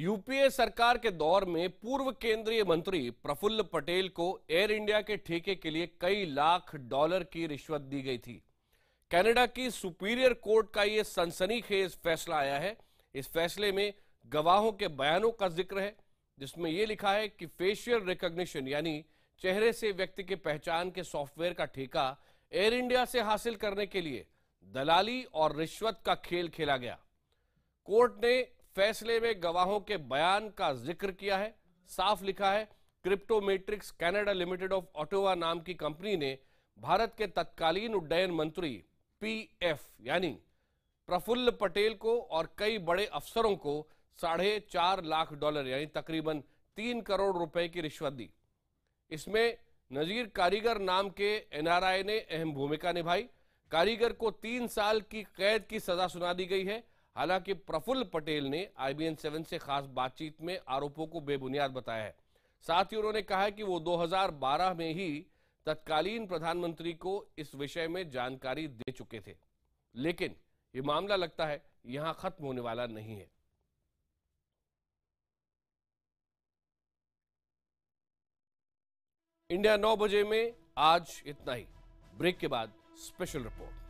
UPA सरकार के दौर में पूर्व केंद्रीय मंत्री प्रफुल्ल पटेल को एयर इंडिया के ठेके के लिए कई लाख डॉलर की रिश्वत दी गई थी। कनाडा की सुपीरियर कोर्ट का यह सनसनीखेज फैसला आया है। इस फैसले में गवाहों के बयानों का ज़िक्र है, जिसमें यह लिखा है कि फेशियल रिकॉग्निशन यानी चेहरे से व्यक्ति के पहचान के सॉफ्टवेयर का ठेका एयर इंडिया से हासिल करने के लिए दलाली और रिश्वत का खेल खेला गया। कोर्ट ने फैसले में गवाहों के बयान का ज़िक्र किया है, साफ़ लिखा है, Cryptometrics Canada Limited of Ottawa नाम की कंपनी ने भारत के तत्कालीन उड्डयन मंत्री पीएफ यानी प्रफुल्ल पटेल को और कई बड़े अफसरों को साढ़े चार लाख डॉलर, यानी तकरीबन तीन करोड़ रुपए की रिश्वत दी। इसमें नजीर कारीगर नाम के एनआरआई ने अहम भूमिका निभाई। कारीगर को तीन साल की कैद की सजा सुना दी गई है। हालाँकि प्रफुल्ल पटेल ने आईबीएन सेवन से खास बातचीत में आरोपों को बेबुनियाद बताया है। साथ ही उन्होंने कहा है कि वो 2012 में ही तत्कालीन प्रधानमंत्री को इस विषय में जानकारी दे चुके थे। लेकिन ये मामला लगता है यहाँ खत्म होने वाला नहीं है। इंडिया नौ बजे में आज इतना ही। ब्रेक के बाद स्पेशल रिपोर्ट।